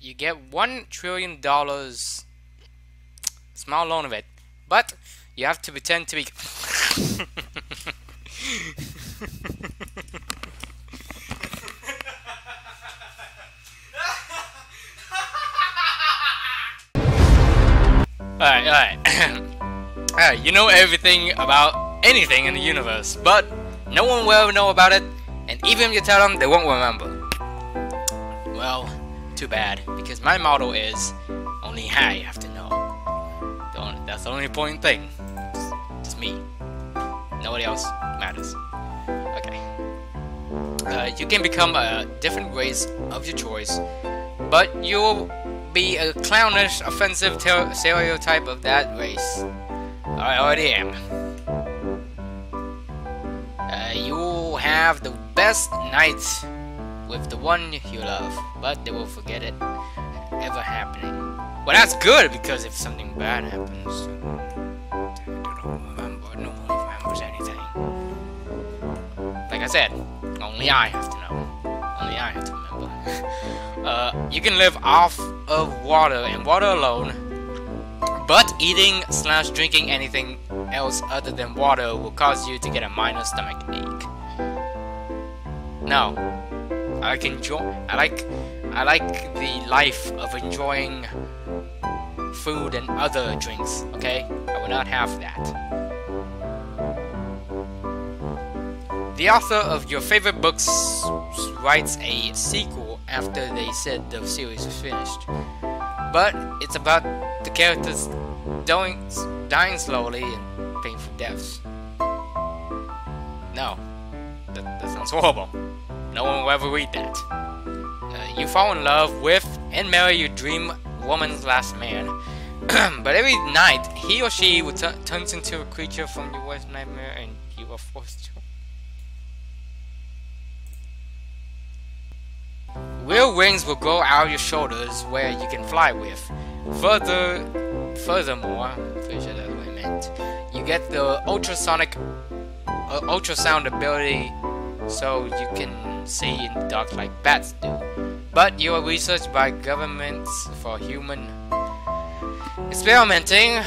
you get one trillion dollars. Small loan of it, but you have to pretend to be. alright, alright. alright, you know everything about anything in the universe, but no one will ever know about it, and even if you tell them, they won't remember. Well, too bad, because my motto is only I have to know. Don't, that's the only important thing. Just, just me. Nobody else matters. Okay. Uh, you can become a different race of your choice, but you'll be a clownish, offensive stereotype of that race. I already am. Uh, you'll have the best nights with the one you love, but they will forget it ever happening. Well, that's good because if something bad happens, they don't remember. No one remembers anything. Like I said, only I have to know. Only I have to remember. uh, you can live off of water and water alone, but eating slash drinking anything else other than water will cause you to get a minor stomach ache. No, I like enjoy. I like. I like the life of enjoying food and other drinks. Okay, I will not have that. The author of your favorite books writes a sequel after they said the series was finished. But it's about the characters dying, dying slowly and painful deaths. No, that, that sounds horrible. No one will ever read that. Uh, you fall in love with and marry your dream woman's last man, but every night he or she turns into a creature from your worst nightmare and you are forced to Real wings will grow out of your shoulders where you can fly with. Further, furthermore, pretty sure that's what I meant. You get the ultrasonic, uh, ultrasound ability, so you can see in the dark like bats do. But you are researched by governments for human experimenting.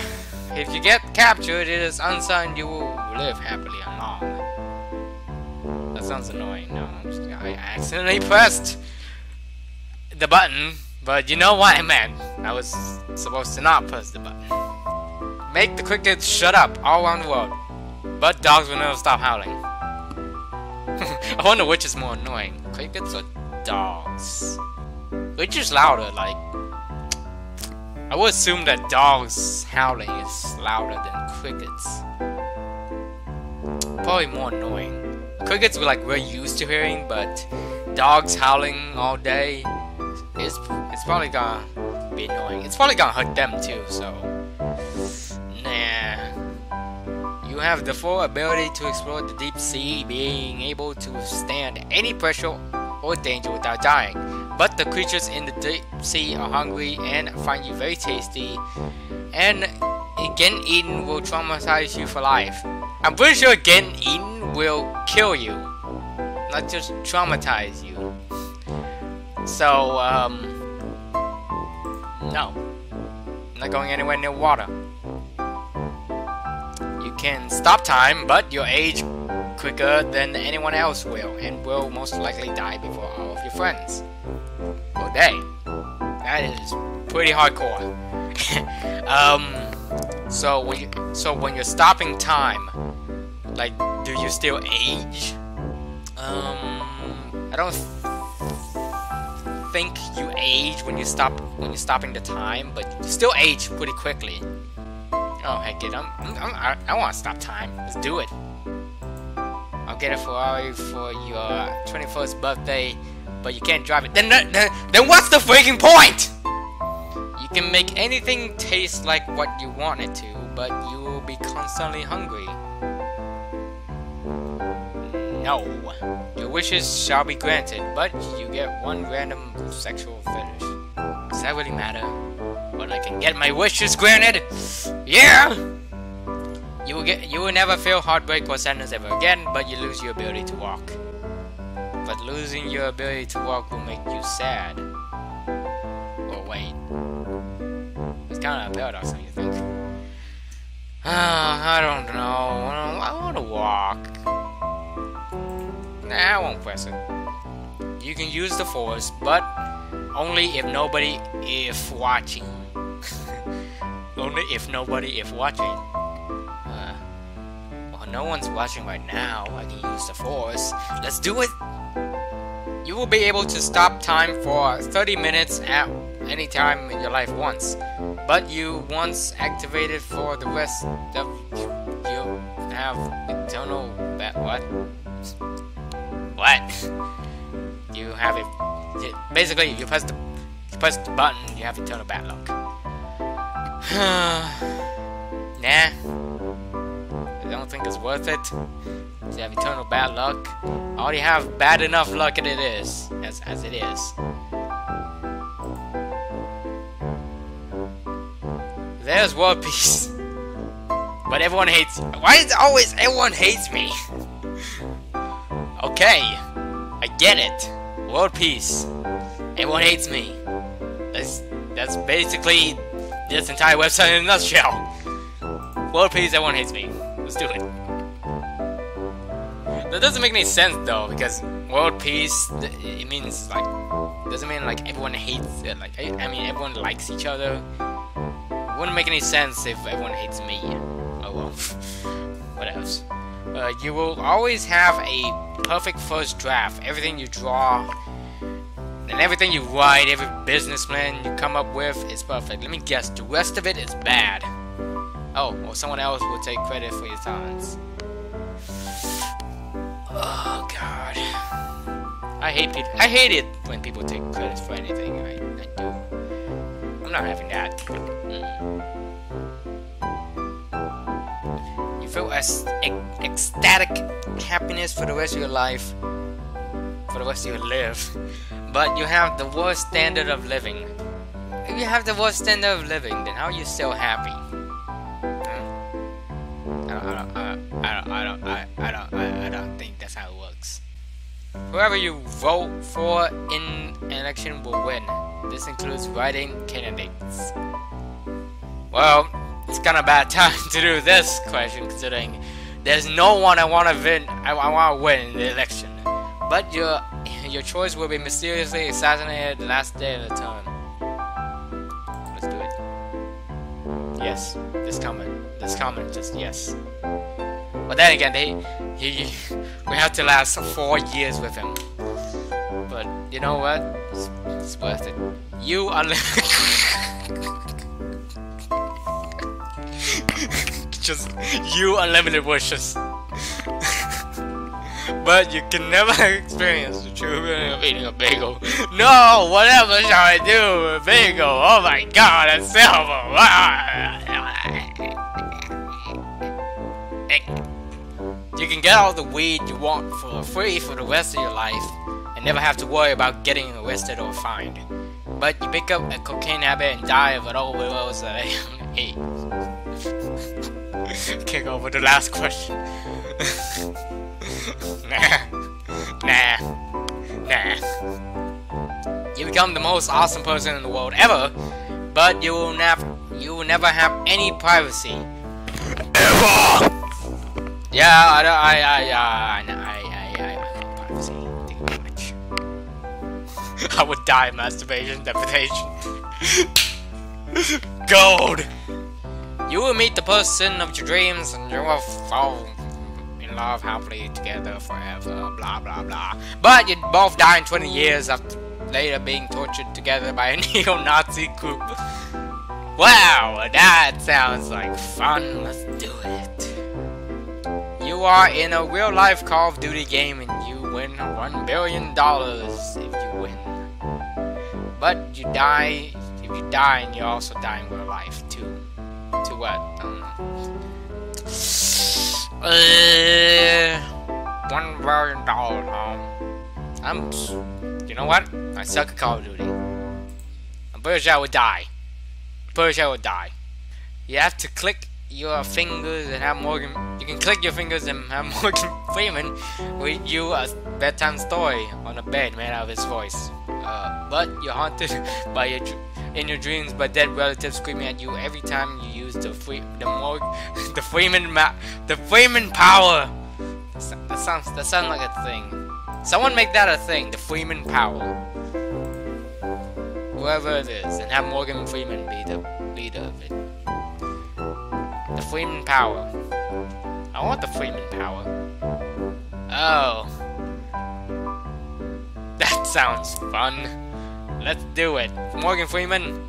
If you get captured, it is uncertain you will live happily and long. That sounds annoying. No, I accidentally pressed the button, but you know what I meant. I was supposed to not press the button. Make the crickets shut up all around the world. But dogs will never stop howling. I wonder which is more annoying, crickets or dogs? Which is louder, like... I would assume that dogs howling is louder than crickets. Probably more annoying. Crickets we're like we're used to hearing, but dogs howling all day it's it's probably gonna be annoying. It's probably gonna hurt them too, so You have the full ability to explore the deep sea, being able to withstand any pressure or danger without dying. But the creatures in the deep sea are hungry and find you very tasty, and getting eaten will traumatize you for life. I'm pretty sure getting eaten will kill you, not just traumatize you. So, um, no. I'm not going anywhere near water. Can stop time, but you'll age quicker than anyone else will, and will most likely die before all of your friends. Well, they. That is pretty hardcore. um, so when you, so when you're stopping time, like, do you still age? Um, I don't think you age when you stop when you're stopping the time, but you still age pretty quickly. Oh heck it, I'm, I'm, I'm I, want to stop time. Let's do it. I'll get a Ferrari for your 21st birthday, but you can't drive it. Then, then, then what's the freaking point? You can make anything taste like what you want it to, but you will be constantly hungry. No. Your wishes shall be granted, but you get one random sexual fetish. Does that really matter? But I can get my wishes granted? Yeah! You will get you will never feel heartbreak or sadness ever again, but you lose your ability to walk. But losing your ability to walk will make you sad. Or wait. It's kind of a paradox, don't you think? Uh, I don't know. I want to walk. Nah, I won't press it. You can use the force, but only if nobody is watching. Only if nobody is watching. Uh, well, no one's watching right now. I can use the force. Let's do it! You will be able to stop time for 30 minutes at any time in your life once. But you once activated for the rest of you have eternal what? What? You have it basically you press the you press the button, you have eternal bad luck. Nah. I don't think it's worth it. You have eternal bad luck. I already have bad enough luck as it is. As, as it is. There's world peace. But everyone hates Why is it always everyone hates me? okay. I get it. World peace. Everyone hates me. That's that's basically this entire website in a nutshell. World peace, everyone hates me. Let's do it. That doesn't make any sense though, because world peace, it means like, doesn't mean like everyone hates it. Like, I, I mean, everyone likes each other. It wouldn't make any sense if everyone hates me. Oh well, what else? Uh, you will always have a perfect first draft. Everything you draw and everything you write, every business plan you come up with is perfect. Let me guess, the rest of it is bad. Oh, well, someone else will take credit for your talents. Oh God, I hate. I hate it when people take credit for anything I, I do. I'm not having that. Mm. You feel as ecstatic happiness for the rest of your life, for the rest of your live, but you have the worst standard of living. If you have the worst standard of living, then how are you still happy? I don't think that's how it works. Whoever you vote for in an election will win. This includes writing candidates. Well, it's kind of bad time to do this question considering there's no one I want to win. I, I want to win in the election. But your your choice will be mysteriously assassinated the last day of the term. Let's do it. Yes, this comment. This comment just yes. But then again, they he we have to last four years with him. But you know what? It's, it's worth it. You unlimited. Just you unlimited wishes. but you can never experience eating a bagel. No, whatever shall I do with a bagel? Oh my god, a silver! You can get all the weed you want for free for the rest of your life and never have to worry about getting arrested or fined. But you pick up a cocaine habit and die of an overdose at a young age. Can't go over the last question. nah. Nah become the most awesome person in the world ever, but you will never you will never have any privacy. Ever. Yeah, I uh, I I I I I, I, I privacy. Too much. I would die masturbation deprivation. Gold. You will meet the person of your dreams and you will fall in love happily together forever, blah blah blah. But you'd both die in 20 years after later being tortured together by a neo-Nazi group. Wow, that sounds like fun. Let's do it. You are in a real life Call of Duty game and you win $1 billion if you win. But you die, if you die and you also die in real life too. To what? Um, uh, $1 billion. Um, I'm, you know what? I suck at Call of Duty. I'm pretty sure I would die. I'm pretty sure I would die. You have to click your fingers and have Morgan. You can click your fingers and have Morgan Freeman read you a bedtime story on a bed made out of his voice. Uh, but you're haunted by a, in your dreams by dead relatives screaming at you every time you use the free the more the Freeman ma the Freeman power. That sounds that sounds like a thing. Someone make that a thing. The Freeman power. Whoever it is, and have Morgan Freeman be the leader of it. The Freeman power. I want the Freeman power. Oh. That sounds fun. Let's do it. Morgan Freeman,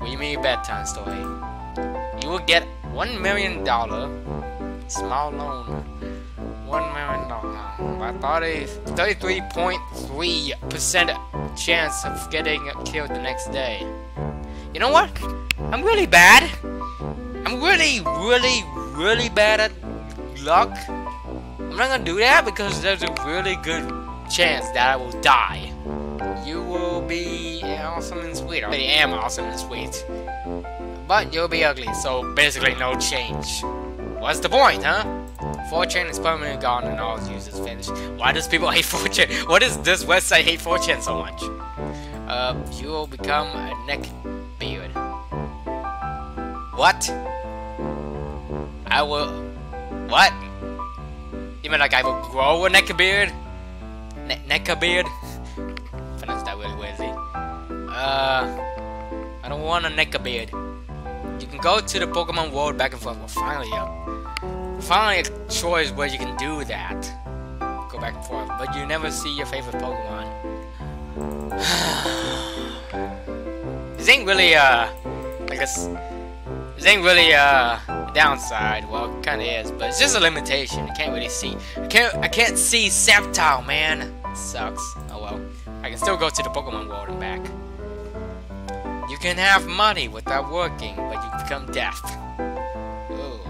read me a bedtime story. You will get one million dollar small loan. Million dollar. By 33.3 percent chance of getting killed the next day. You know what? I'm really bad. I'm really, really, really bad at luck. I'm not gonna do that because there's a really good chance that I will die. You will be awesome and sweet. I already am awesome and sweet. But you'll be ugly, so basically no change. What's the point, huh? 4chan is permanently gone and all users finished. Why does people hate 4chan? What does this website hate 4chan so much? Uh, you will become a neck beard. What? I will... What? You mean like I will grow a neck beard? Ne neck beard? Pronounce that really weirdly. Uh... I don't want a neck beard. You can go to the Pokemon world back and forth. Well, finally, uh, finally a choice where you can do that. Go back and forth, but you never see your favorite Pokemon. this ain't really, uh, I guess, this ain't really, uh, downside. Well, it kinda is, but it's just a limitation. I can't really see. I can't, I can't see Sceptile, man. It sucks. Oh well. I can still go to the Pokemon world and back. You can have money without working, but you become deaf. Oh,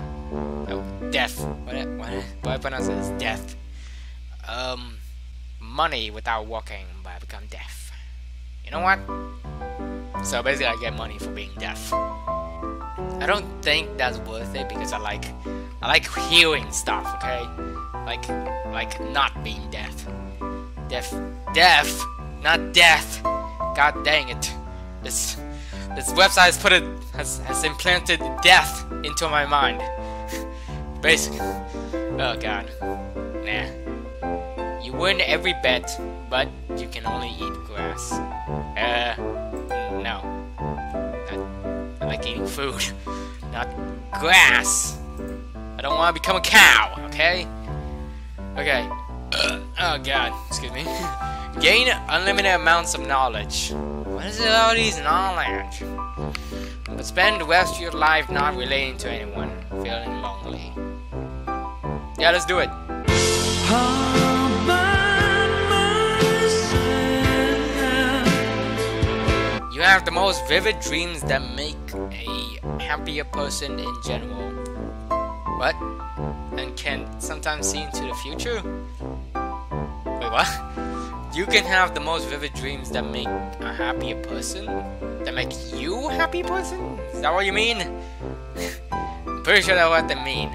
oh, deaf. What? What? What I pronounce it as death. Um, money without working, but I become deaf. You know what? So basically, I get money for being deaf. I don't think that's worth it because I like, I like hearing stuff. Okay, like, like not being deaf. Deaf, deaf, not death. God dang it. This this website has put it has, has implanted death into my mind. Basically. Oh god. Nah. You win every bet, but you can only eat grass. Uh no. Not, I like eating food. Not grass. I don't want to become a cow, okay? Okay. oh god, excuse me. Gain unlimited amounts of knowledge. What is all these knowledge? But spend the rest of your life not relating to anyone, feeling lonely. Yeah, let's do it. You have the most vivid dreams that make a happier person in general. What? And can sometimes see into the future? Wait, what? You can have the most vivid dreams that make a happier person? That make you a happy person? Is that what you mean? I'm pretty sure that's what they mean.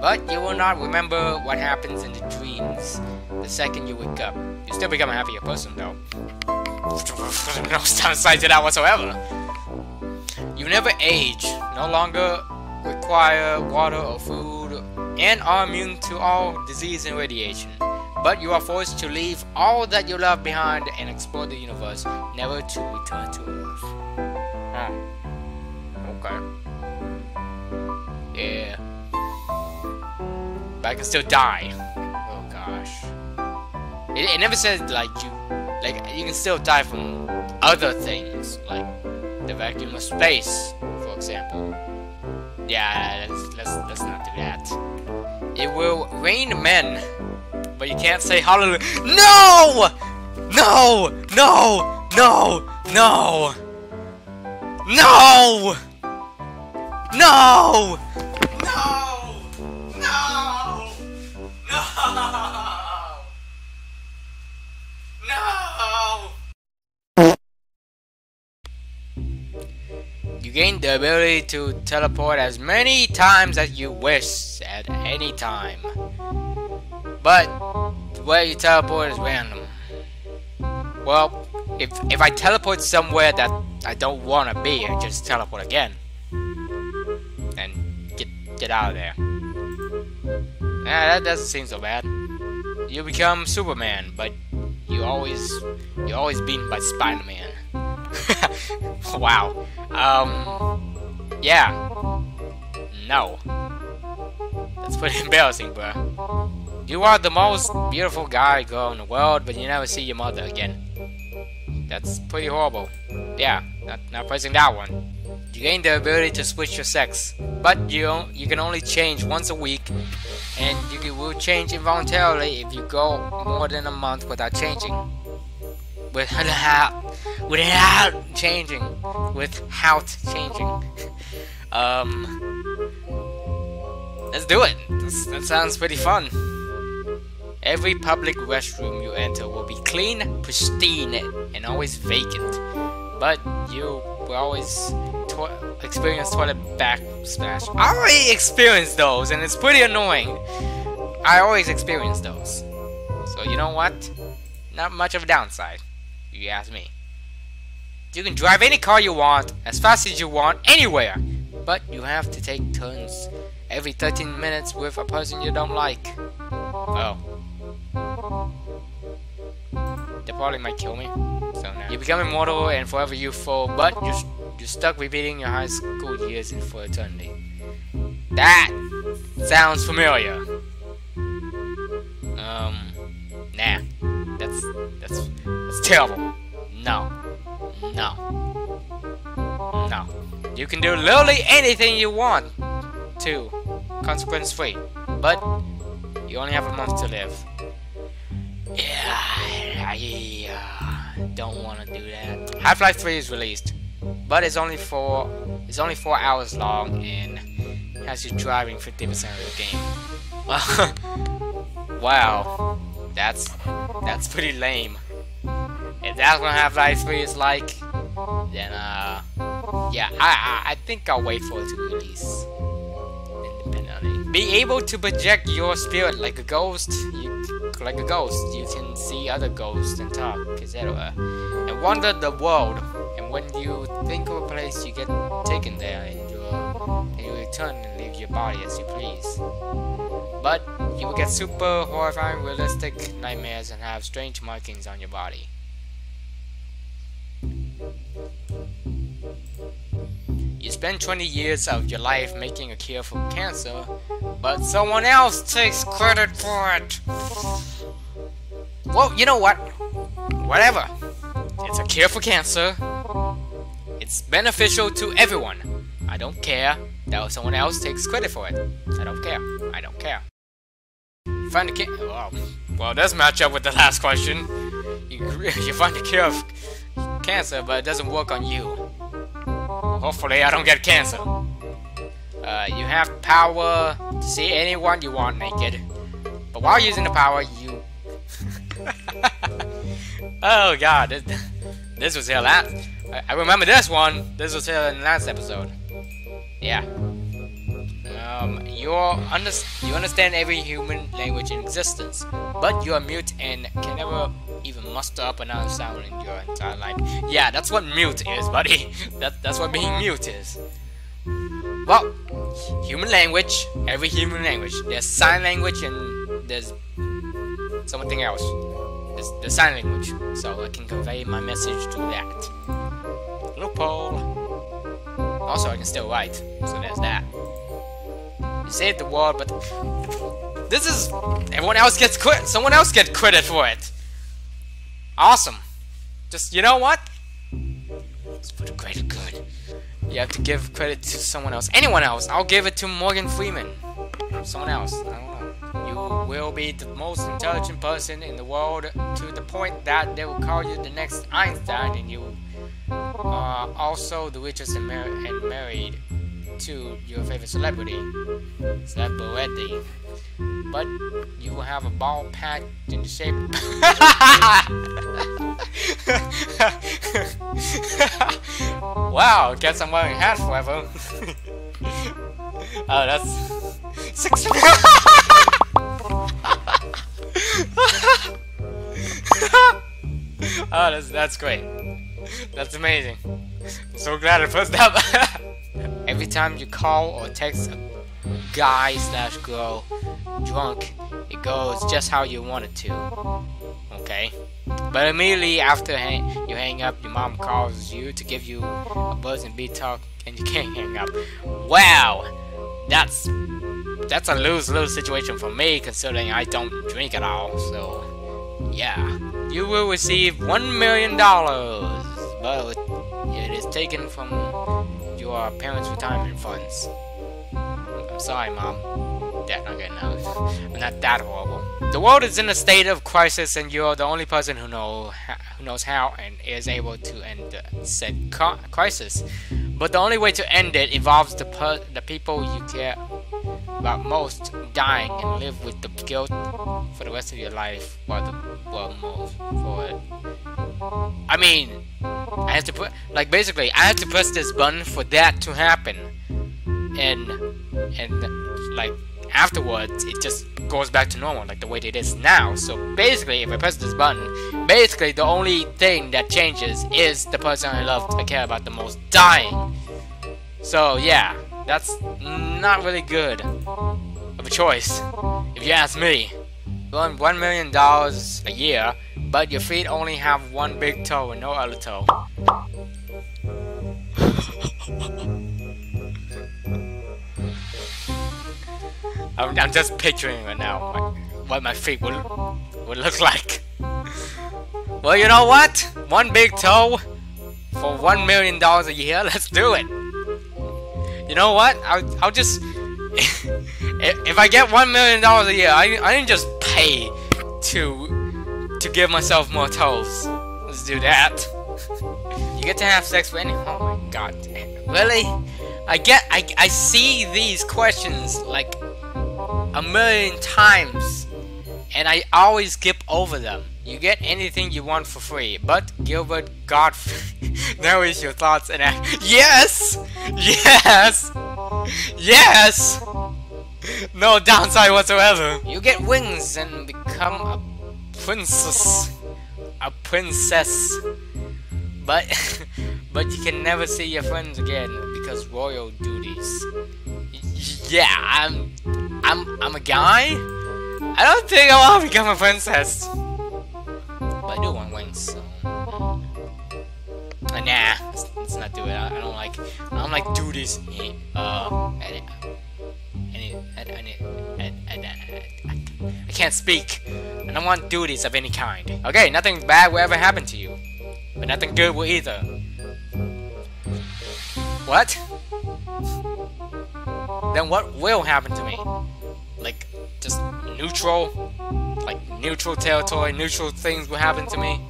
But you will not remember what happens in the dreams the second you wake up. You still become a happier person though. no downside to that whatsoever. You never age, no longer require water or food, and are immune to all disease and radiation. But you are forced to leave all that you love behind and explore the universe, never to return to Earth. Huh. Okay. Yeah. But I can still die. Oh gosh. It, it never says like you, like you can still die from other things, like the vacuum of space, for example. Yeah, let's let's, let's not do that. It will rain men but you can't say hallelujah. No! No! No! No! No! No! No! No! No! No! You gain the ability to teleport as many times as you wish at any time. But the way you teleport is random. Well, if if I teleport somewhere that I don't want to be, I just teleport again and get get out of there. Nah, that doesn't seem so bad. You become Superman, but you always you always beaten by Spider-Man. wow. Um. Yeah. No. That's pretty embarrassing, bro. You are the most beautiful guy girl in the world, but you never see your mother again. That's pretty horrible. Yeah, not, not pressing that one. You gain the ability to switch your sex, but you you can only change once a week, and you can, will change involuntarily if you go more than a month without changing. Without without changing, without changing. um, let's do it. That sounds pretty fun. Every public restroom you enter will be clean, pristine, and always vacant. But you will always to experience toilet backsplash. I already experienced those, and it's pretty annoying. I always experience those. So you know what? Not much of a downside, if you ask me. You can drive any car you want, as fast as you want, anywhere. But you have to take turns every 13 minutes with a person you don't like. Oh. They probably might kill me. So now. You become immortal and forever youthful, but you're, you're stuck repeating your high school years for eternity. That sounds familiar. Um, nah. That's, that's, that's terrible. No. No. No. You can do literally anything you want to, consequence free. But you only have a month to live. I uh, don't want to do that. Half-Life 3 is released, but it's only four. It's only four hours long and has you driving 50% of the game. wow, that's that's pretty lame. If that's what Half-Life 3 is like, then uh, yeah, I, I I think I'll wait for it to release. Be able to project your spirit like a ghost. You like a ghost. You can see other ghosts and talk, etc. And wander the world. And when you think of a place, you get taken there, and you and you return and leave your body as you please. But you will get super horrifying, realistic nightmares and have strange markings on your body. Spend 20 years of your life making a cure for cancer, but someone else takes credit for it. Well, you know what? Whatever. It's a cure for cancer. It's beneficial to everyone. I don't care that someone else takes credit for it. I don't care. I don't care. Find a cure. Well, well, does match up with the last question. You, you find a cure of cancer, but it doesn't work on you. Hopefully I don't get cancer. Uh, you have power to see anyone you want naked. But while using the power, you... oh god, this, this was here last... I, I, remember this one. This was here in the last episode. Yeah. Um, you under you understand every human language in existence, but you are mute and can never even muster up another sound in your entire life. Yeah, that's what mute is, buddy. that, that's what being mute is. Well, human language, every human language. There's sign language and there's something else. There's the sign language, so I can convey my message to that. Loophole. Also, I can still write, so there's that. You saved the world, but this is everyone else gets credit. Someone else gets credit for it. Awesome. Just, you know what? It's for the greater good. You have to give credit to someone else. Anyone else. I'll give it to Morgan Freeman. Someone else. I don't know. You will be the most intelligent person in the world to the point that they will call you the next Einstein and you are also the richest and, mar and married to your favorite celebrity. Celebrity but you have a ball packed in the shape. wow, guess I'm wearing a hat forever. oh, that's six. oh, that's that's great. That's amazing. I'm so glad I pressed that. Every time you call or text a guy slash girl drunk, it goes just how you want it to. Okay? But immediately after hang you hang up, your mom calls you to give you a buzz and beat talk, and you can't hang up. Wow! That's that's a lose-lose situation for me, considering I don't drink at all. So, yeah, you will receive one million dollars, but it is taken from your parents' retirement funds. I'm sorry, mom. Dad, I'm not that horrible. The world is in a state of crisis, and you're the only person who know who knows how and is able to end said crisis. But the only way to end it involves the the people you care about most dying and live with the guilt for the rest of your life while the well most for it. I mean, I have to put like basically I have to press this button for that to happen, and and like afterwards it just goes back to normal like the way it is now. So basically, if I press this button, basically the only thing that changes is the person I love, I care about the most dying. So yeah. That's not really good of a choice, if you ask me. You earn one million dollars a year, but your feet only have one big toe and no other toe. I'm, I'm, just picturing right now what my feet would would look like. Well, you know what? One big toe for one million dollars a year. Let's do it. You know what? I'll, I'll just... if I get one million dollars a year, I, I didn't just pay to to give myself more toes. Let's do that. you get to have sex with any... Oh my god. Really? I get... I, I see these questions like a million times and I always skip over them. You get anything you want for free, but Gilbert Gottfried, there is your thoughts and yes, yes, yes. No downside whatsoever. You get wings and become a princess, a princess, but but you can never see your friends again because royal duties. Yeah, I'm I'm I'm a guy. I don't think I want to become a princess. But I do want wings, so... Uh, nah, let's, let's, not do it. I, I, don't like... I don't like duties. Uh... I, I can't speak. I don't want duties of any kind. Okay, nothing bad will ever happen to you. But nothing good will either. What? Then what will happen to me? Like, just neutral? Like, neutral territory, neutral things will happen to me?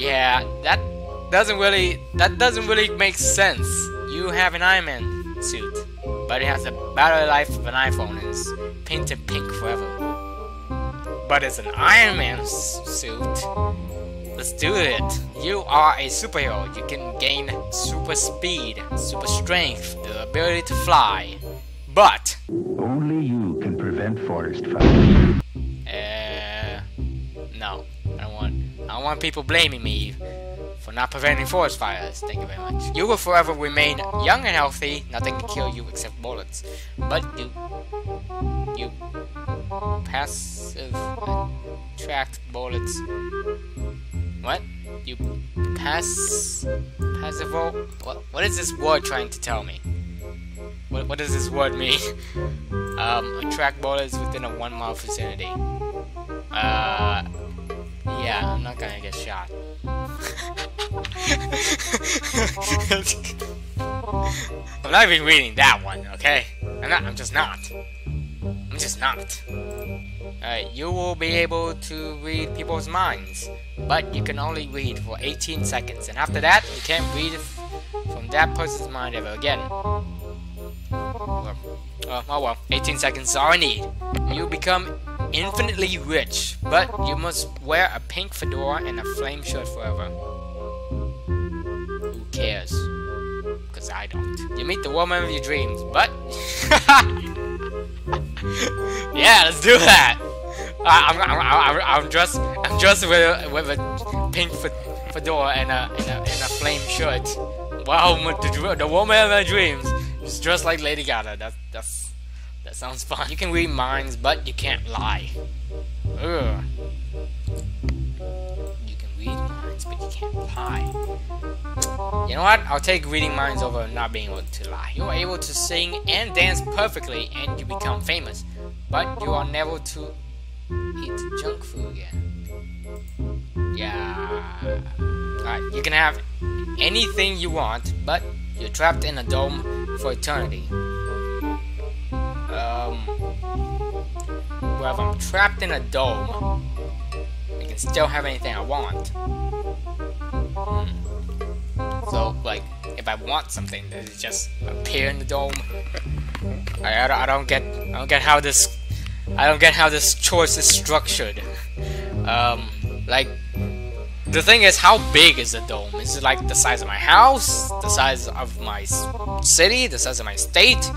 Yeah, that doesn't really, that doesn't really make sense. You have an Iron Man suit, but it has the battery life of an iPhone and is painted pink forever. But it's an Iron Man suit. Let's do it. You are a superhero. You can gain super speed, super strength, the ability to fly. But only you prevent forest fires. Uh, no. I don't want. I don't want people blaming me for not preventing forest fires. Thank you very much. You will forever remain young and healthy. Nothing can kill you except bullets. But you, you passive attract bullets. What? You pass passive. What? What is this word trying to tell me? What, what does this word mean? um, attract bullets within a one mile vicinity. Uh, yeah, I'm not gonna get shot. I'm not even reading that one, okay? I'm not, I'm just not. I'm just not. You will be able to read people's minds, but you can only read for 18 seconds, and after that, you can't read from that person's mind ever again. Uh, oh well, 18 seconds all I need. You become infinitely rich, but you must wear a pink fedora and a flame shirt forever. Who cares? Because I don't. You meet the woman of your dreams, but... yeah, let's do that! I'm, I'm, I'm, I'm, dressed, I'm dressed with a, with a pink fedora and a, and a, and a flame shirt. Wow, the, the woman of my dreams is dressed like Lady Gaga. That, that's, that sounds fun. You can read minds, but you can't lie. Ugh. You can read minds, but you can't lie. You know what? I'll take reading minds over not being able to lie. You are able to sing and dance perfectly, and you become famous. But you are never to eat junk food again. Yeah. Alright, you can have anything you want, but you're trapped in a dome for eternity. Um, well, if I'm trapped in a dome, I can still have anything I want. Hmm. So, like, if I want something, does it just appear in the dome? I, I, don't, I don't get I don't get how this I don't get how this choice is structured. Um, like the thing is, how big is the dome? Is it like the size of my house, the size of my city, the size of my state?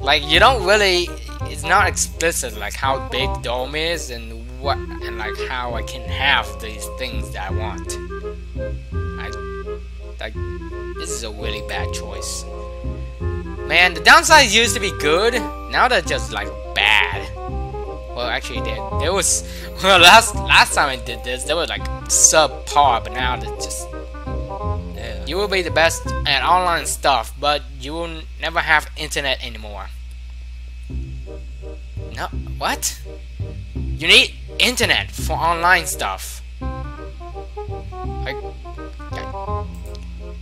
Like you don't really, it's not explicit like how big dome is and what and like how I can have these things that I want. I, like this is a really bad choice. Man, the downside used to be good. Now they're just like bad. Well, actually, they there was well last last time I did this, they were like subpar, but now they're just. Yeah. You will be the best at online stuff, but you will never have internet anymore. No, what? You need internet for online stuff. Like,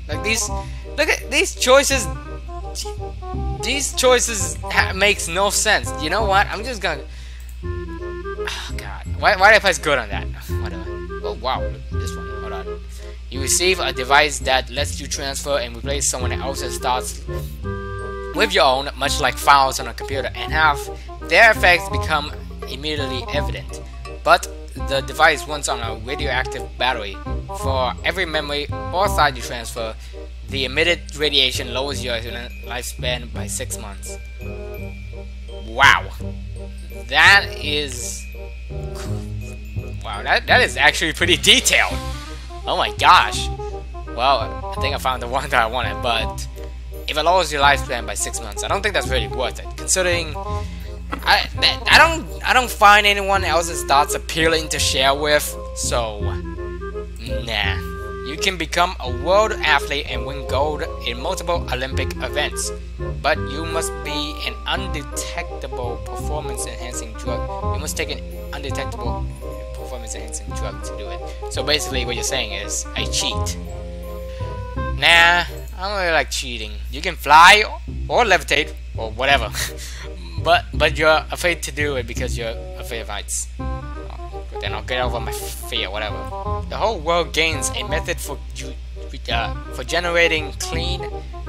like these, look at these choices these choices makes no sense. You know what? I'm just gonna. Why why did I press good on that? Whatever. Oh wow, this one. Hold on. You receive a device that lets you transfer and replace someone else's thoughts with your own, much like files on a computer, and have their effects become immediately evident. But the device runs on a radioactive battery. For every memory or thought you transfer, the emitted radiation lowers your lifespan by six months. Wow. That is... Wow, that, that is actually pretty detailed. Oh my gosh. Well, I think I found the one that I wanted, but if it lowers your lifespan by six months, I don't think that's really worth it. Considering I I don't I don't find anyone else's thoughts appealing to share with, so nah. You can become a world athlete and win gold in multiple Olympic events, but you must be an undetectable performance enhancing drug. You must take an undetectable performance enhancing drug to do it. So basically, what you're saying is, I cheat. Nah, I don't really like cheating. You can fly or levitate or whatever, but but you're afraid to do it because you're afraid of heights then I'll get over my fear, whatever. The whole world gains a method for uh, for generating clean,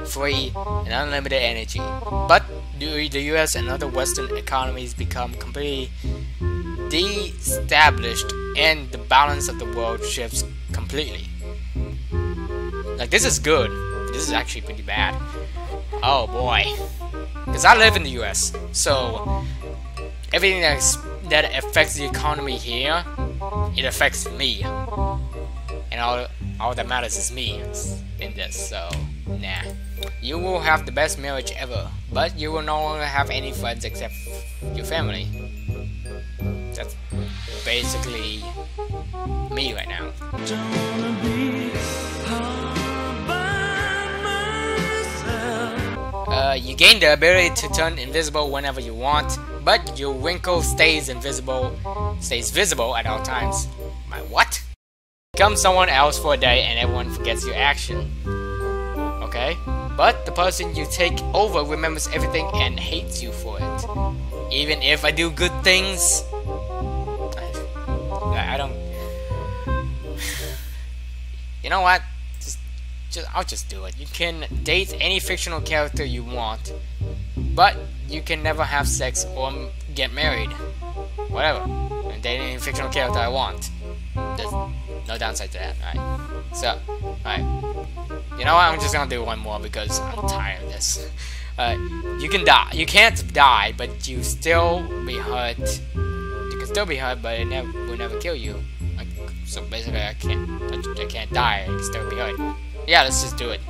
free, and unlimited energy. But the US and other Western economies become completely de-established and the balance of the world shifts completely. Like, this is good. This is actually pretty bad. Oh boy. Because I live in the US, so everything that's that affects the economy here, it affects me. And all, all that matters is me in this, so nah. You will have the best marriage ever, but you will no longer have any friends except your family. Basically me right now. Uh, you gain the ability to turn invisible whenever you want, but your wrinkle stays invisible, stays visible at all times. My what? Become someone else for a day and everyone forgets your action. Okay? But the person you take over remembers everything and hates you for it. Even if I do good things, You know what? Just, just, I'll just do it. You can date any fictional character you want, but you can never have sex or get married. Whatever. And date any fictional character I want. There's no downside to that, right? So, alright. You know what? I'm just gonna do one more because I'm tired of this. Uh, you can die. You can't die, but you still be hurt. You can still be hurt, but it never will never kill you. So basically, I can't, I can't die and still be hurt. Yeah, let's just do it.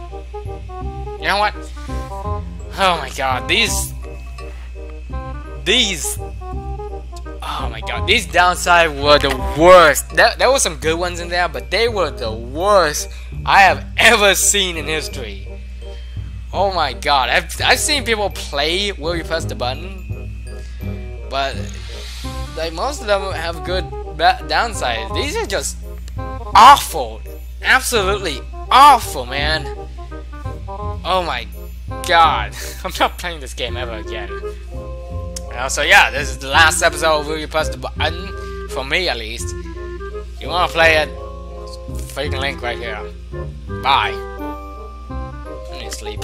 You know what? Oh my god, these... These... Oh my god, these downside were the worst. There, there were some good ones in there, but they were the worst I have ever seen in history. Oh my god, I've, I've seen people play Will You Press the Button, but like most of them have good downsides. These are just awful, absolutely awful, man. Oh my god, I'm not playing this game ever again. Uh, so yeah, this is the last episode Will You Press the Button, for me at least. You wanna play it? Freaking link right here. Bye. I need sleep.